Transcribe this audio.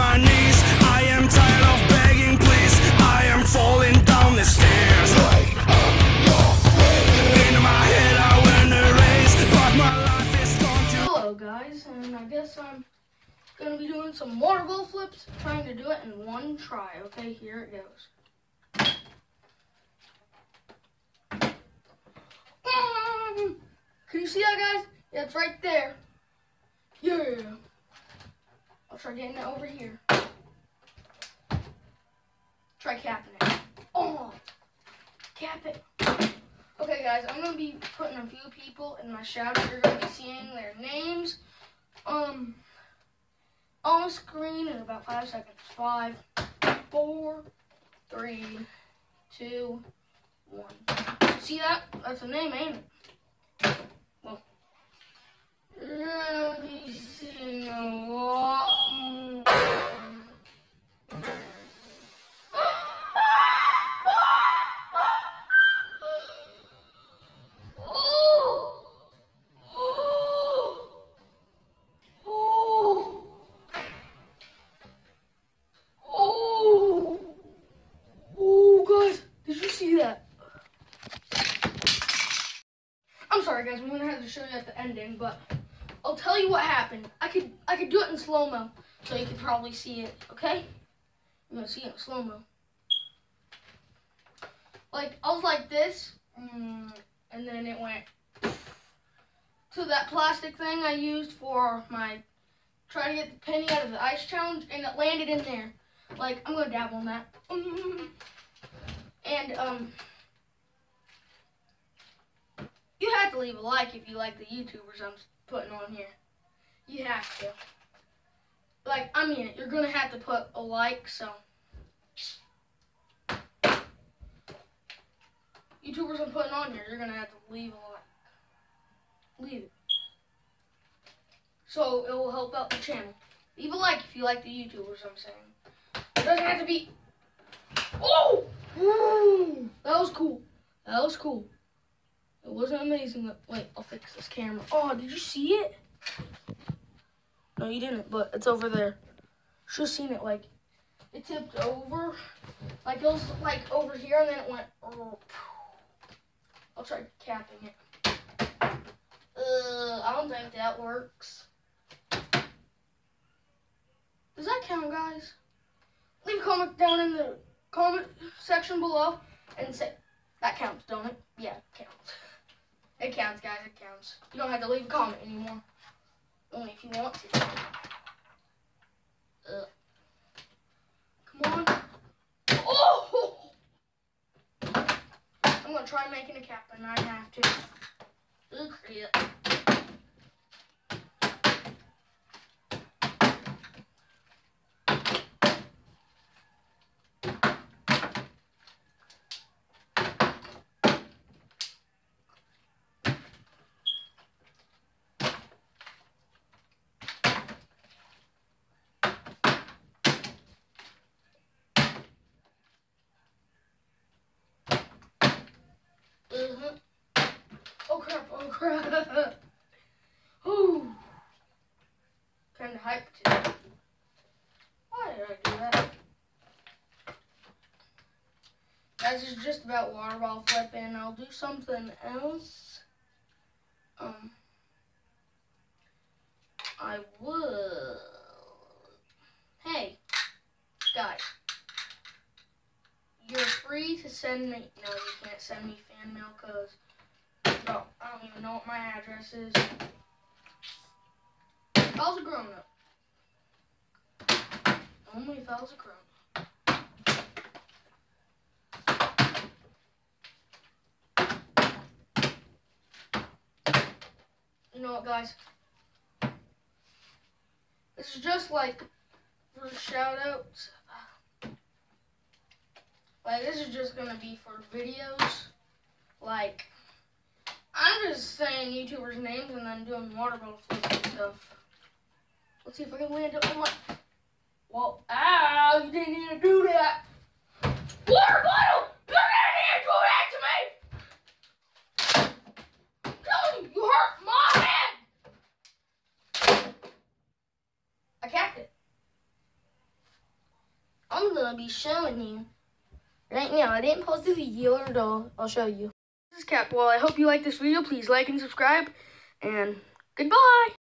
my knees. I am tired of begging, please. I am falling down the stairs. Hello guys, and I guess I'm gonna be doing some more ball flips, trying to do it in one try. Okay, here it goes. Um, can you see that guys? Yeah, it's right there. Yeah. Try getting it over here. Try capping it. Oh, cap it. Okay, guys, I'm gonna be putting a few people in my shout out. You're gonna be seeing their names, um, on screen in about five seconds. Five, four, three, two, one. See that? That's a name, ain't it? Well, you're gonna be seeing a lot. Oh, oh, guys, did you see that? I'm sorry, guys. I'm gonna have to show you at the ending, but I'll tell you what happened. I could, I could do it in slow mo, so you could probably see it. Okay? I'm gonna see it in slow mo. Like I was like this, mm, and then it went to that plastic thing I used for my try to get the penny out of the ice challenge, and it landed in there. Like I'm gonna dabble on that. And um, you have to leave a like if you like the YouTubers I'm putting on here. You have to. Like I mean. You're gonna have to put a like. So YouTubers I'm putting on here, you're gonna have to leave a like. Leave it. So it will help out the channel. Leave a like if you like the YouTubers I'm saying. It doesn't have to be. Oh! Ooh, that was cool. That was cool. It wasn't amazing. Wait, I'll fix this camera. Oh, did you see it? No, you didn't, but it's over there. Should have seen it. Like, it tipped over. Like, it was, like, over here, and then it went. Oh. I'll try capping it. Uh, I don't think that works. Does that count, guys? Leave a comment down in the comment section below and say that counts, don't it? Yeah, it counts. It counts, guys. It counts. You don't have to leave a comment anymore. Only if you want to. Ugh. Come on. Oh! I'm gonna try making a cap, and I have to. Ugh, yeah. Mhm. Oh oh. Ooh. Kinda hyped today. Why did I do that? Guys, it's just about water ball flipping. I'll do something else. Um, I will. Hey, guys you're free to send me. No, you can't send me fan mail because bro, I don't even know what my address is. I was a grown up. Only if I was a grown up. You know what, guys? This is just like for shout outs. Like, this is just gonna be for videos. Like, I'm just saying YouTubers' names and then doing water bottle flips and stuff. Let's see if I can land it on. Well, ow, you didn't need to do that. Water bottle! You didn't need to do that to me! I'm you, hurt my hand! I capped it. I'm gonna be showing you right now. I didn't pause the video at all. I'll show you. This is Cap. Well, I hope you like this video. Please like and subscribe. And goodbye.